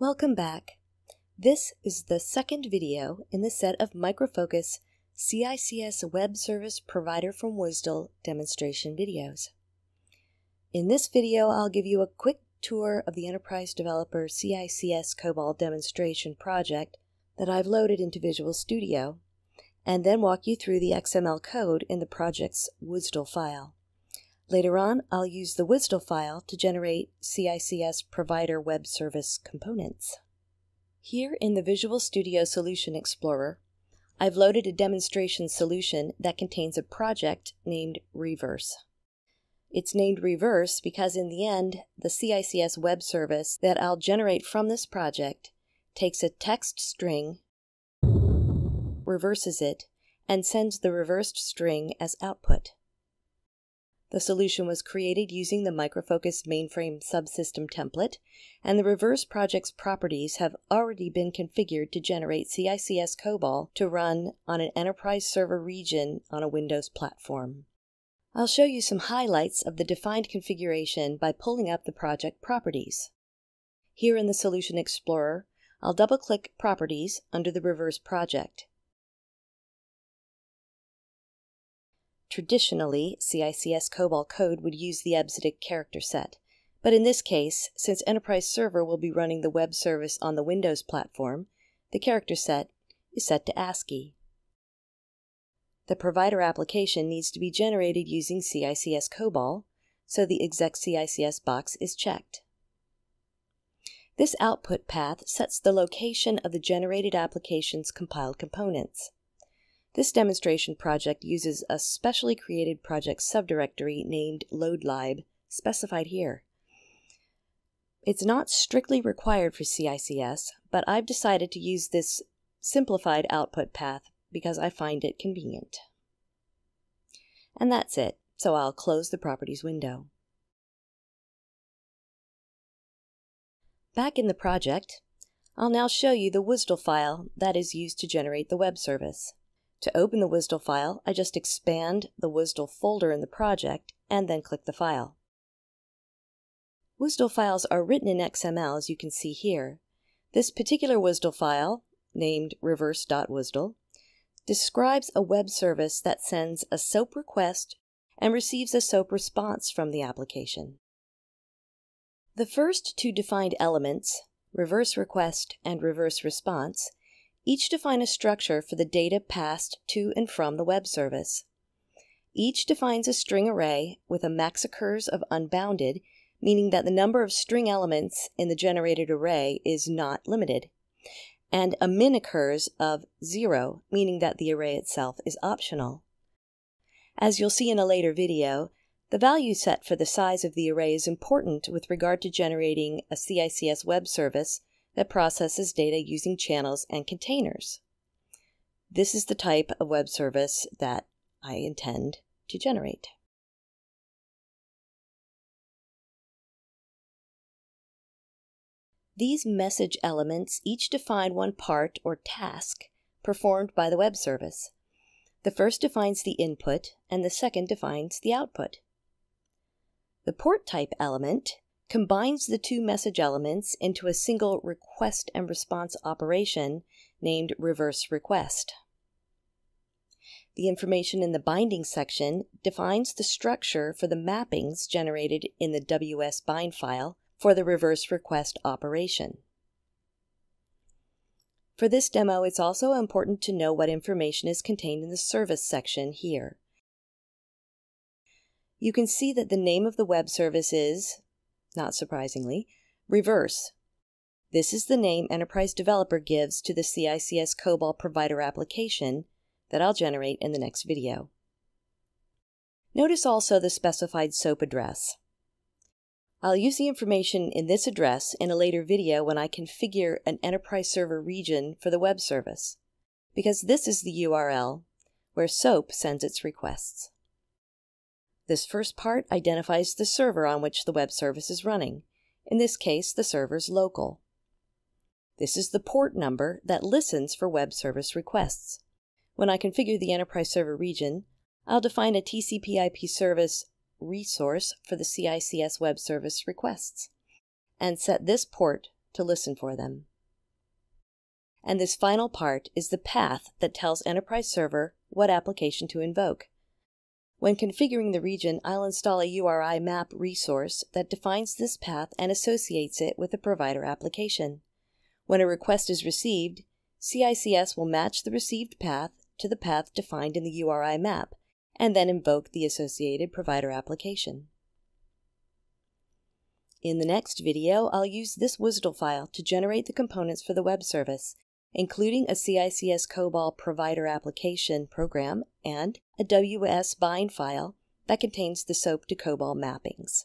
Welcome back. This is the second video in the set of Micro Focus CICS Web Service Provider from WSDL demonstration videos. In this video, I'll give you a quick tour of the Enterprise Developer CICS COBOL demonstration project that I've loaded into Visual Studio, and then walk you through the XML code in the project's WSDL file. Later on, I'll use the WSDL file to generate CICS Provider Web Service components. Here in the Visual Studio Solution Explorer, I've loaded a demonstration solution that contains a project named Reverse. It's named Reverse because in the end, the CICS web service that I'll generate from this project takes a text string, reverses it, and sends the reversed string as output. The solution was created using the MicroFocus mainframe subsystem template, and the reverse project's properties have already been configured to generate CICS COBOL to run on an enterprise server region on a Windows platform. I'll show you some highlights of the defined configuration by pulling up the project properties. Here in the Solution Explorer, I'll double-click Properties under the Reverse project. Traditionally, CICS COBOL code would use the EBCDIC character set, but in this case, since Enterprise Server will be running the web service on the Windows platform, the character set is set to ASCII. The provider application needs to be generated using CICS COBOL, so the exec CICS box is checked. This output path sets the location of the generated application's compiled components. This demonstration project uses a specially created project subdirectory named loadlib, specified here. It's not strictly required for CICS, but I've decided to use this simplified output path because I find it convenient. And that's it, so I'll close the Properties window. Back in the project, I'll now show you the WSDL file that is used to generate the web service. To open the WSDL file, I just expand the WSDL folder in the project and then click the file. WSDL files are written in XML as you can see here. This particular WSDL file, named reverse.wsdl, describes a web service that sends a SOAP request and receives a SOAP response from the application. The first two defined elements, reverse request and reverse response, each define a structure for the data passed to and from the web service. Each defines a string array with a max occurs of unbounded, meaning that the number of string elements in the generated array is not limited and a min occurs of 0, meaning that the array itself is optional. As you'll see in a later video, the value set for the size of the array is important with regard to generating a CICS web service that processes data using channels and containers. This is the type of web service that I intend to generate. These message elements each define one part or task performed by the web service. The first defines the input, and the second defines the output. The port type element combines the two message elements into a single request and response operation named reverse request. The information in the binding section defines the structure for the mappings generated in the WS bind file for the reverse request operation. For this demo, it's also important to know what information is contained in the service section here. You can see that the name of the web service is, not surprisingly, Reverse. This is the name Enterprise Developer gives to the CICS COBOL provider application that I'll generate in the next video. Notice also the specified SOAP address. I'll use the information in this address in a later video when I configure an enterprise server region for the web service, because this is the URL where SOAP sends its requests. This first part identifies the server on which the web service is running. In this case, the server's local. This is the port number that listens for web service requests. When I configure the enterprise server region, I'll define a TCP IP service resource for the CICS web service requests and set this port to listen for them. And this final part is the path that tells Enterprise Server what application to invoke. When configuring the region, I'll install a URI map resource that defines this path and associates it with the provider application. When a request is received, CICS will match the received path to the path defined in the URI map, and then invoke the associated provider application. In the next video, I'll use this WSDL file to generate the components for the web service, including a CICS COBOL provider application program and a WS bind file that contains the SOAP to COBOL mappings.